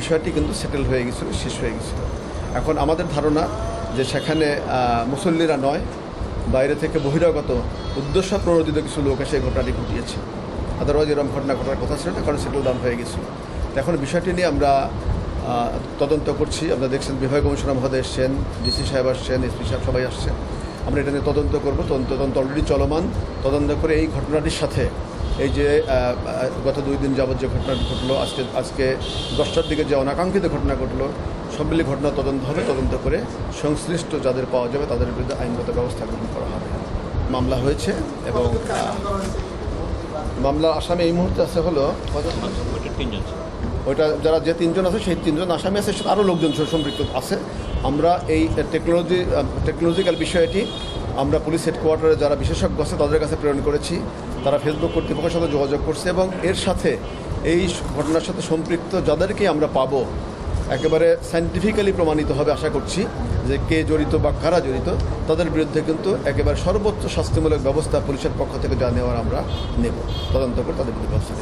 বিষয়টি কিন্তু সেটেল হয়ে গেছিল, শেষ হয়ে গেছিল। এখন আমাদের ধারণা যে সেখানে মুসল্লিরা নয়, বাইরে থেকে বহিরাগত উদ্দেশ্য প্রণোদিত কিছু লোক এসে ঘটনাটি ঘটিয়েছে। আদারওয়াইজ এরকম ঘটনা ঘটার কথা ছিল না, কারণ সেটেল ডাউন হয়ে গেছিল। এখন বিষয়টি নিয়ে আমরা তদন্ত করছি। আপনারা দেখছেন বিভাগ কমিশনার মহোদয় এসছেন, ডিসি সাহেব আসছেন, এসপি সাহেব সবাই আসছেন আমরা এটা নিয়ে তদন্ত করব। তদন্ত তদন্ত অলরেডি চলমান। তদন্ত করে এই ঘটনাটির সাথে এই যে গত দুই দিন যাবৎ যে ঘটনা ঘটলো, আজকে আজকে দশটার দিকে যে অনাকাঙ্ক্ষিত ঘটনা ঘটলো, সব মিলিয়ে ঘটনা তদন্ত হবে, তদন্ত করে সংশ্লিষ্ট যাদের পাওয়া যাবে তাদের বিরুদ্ধে আইনগত ব্যবস্থা গ্রহণ করা হবে। মামলা হয়েছে এবং মামলার আসামি এই মুহূর্তে আছে হলো ওইটা যারা যে তিনজন আছে, সেই তিনজন আসামি আছে আরও লোকজন সম্পৃক্ত আছে। আমরা এই টেকনোলজি টেকনোলজিক্যাল বিষয়টি আমরা পুলিশ হেডকোয়ার্টারে যারা বিশেষজ্ঞ আছে, তাদের কাছে প্রেরণ করেছি। তারা ফেসবুক কর্তৃপক্ষের সাথে যোগাযোগ করছে এবং এর সাথে এই ঘটনার সাথে সম্পৃক্ত যাদেরকে আমরা পাব, একেবারে সাইন্টিফিক্যালি প্রমাণিত হবে আশা করছি যে কে জড়িত বা কারা জড়িত, তাদের বিরুদ্ধে কিন্তু একেবারে সর্বোচ্চ শাস্তিমূলক ব্যবস্থা পুলিশের পক্ষ থেকে যা নেওয়ার আমরা নেব। তদন্ত করে তাদের বিরুদ্ধে ব্যবস্থা